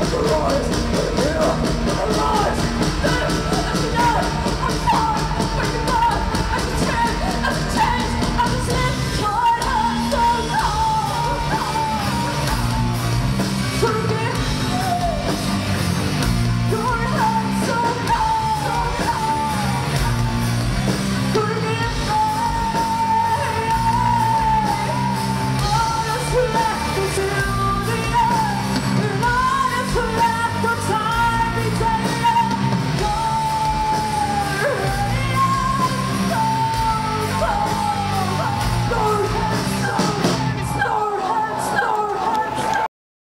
Royal.